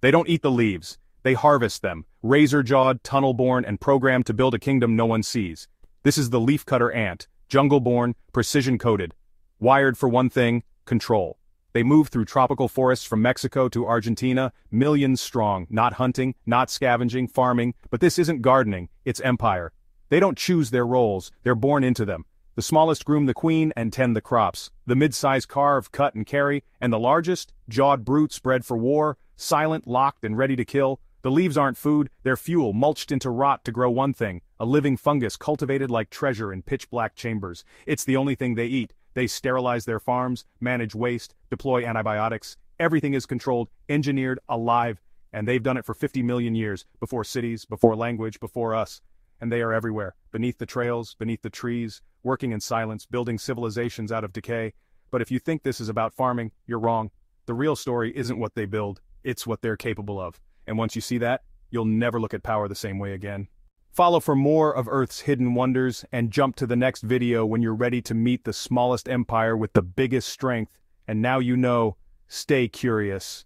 They don't eat the leaves. They harvest them, razor-jawed, tunnel-born, and programmed to build a kingdom no one sees. This is the leafcutter ant, jungle-born, precision-coded. Wired for one thing, control. They move through tropical forests from Mexico to Argentina, millions strong, not hunting, not scavenging, farming, but this isn't gardening, it's empire. They don't choose their roles, they're born into them. The smallest groom the queen and tend the crops. The mid-size carve, cut and carry, and the largest, jawed brute bred for war, silent, locked, and ready to kill. The leaves aren't food, they're fuel mulched into rot to grow one thing, a living fungus cultivated like treasure in pitch-black chambers. It's the only thing they eat. They sterilize their farms, manage waste, deploy antibiotics. Everything is controlled, engineered, alive, and they've done it for 50 million years, before cities, before language, before us. And they are everywhere, beneath the trails, beneath the trees, working in silence, building civilizations out of decay. But if you think this is about farming, you're wrong. The real story isn't what they build, it's what they're capable of. And once you see that, you'll never look at power the same way again. Follow for more of Earth's hidden wonders and jump to the next video when you're ready to meet the smallest empire with the biggest strength. And now you know, stay curious.